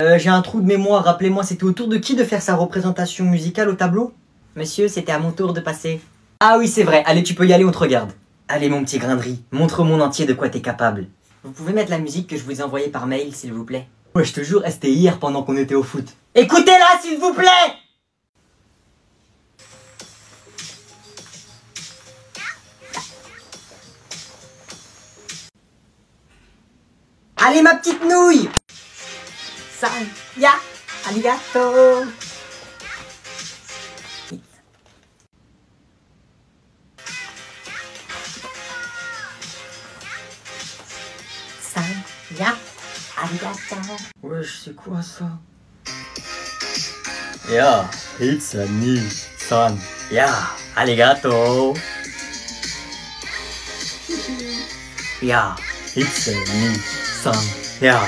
Euh, j'ai un trou de mémoire, rappelez-moi, c'était au tour de qui de faire sa représentation musicale au tableau? Monsieur, c'était à mon tour de passer. Ah oui, c'est vrai, allez, tu peux y aller, on te regarde. Allez, mon petit grain de riz, montre au monde entier de quoi t'es capable. Vous pouvez mettre la musique que je vous ai envoyée par mail, s'il vous plaît Ouais, je te jure, c'était hier pendant qu'on était au foot. Écoutez-la, s'il vous plaît Allez, ma petite nouille さんやありがとうんやありがとう。おいしくさ。や、いつはに、さん。や、ありがとう。や、いつはに、さん。や。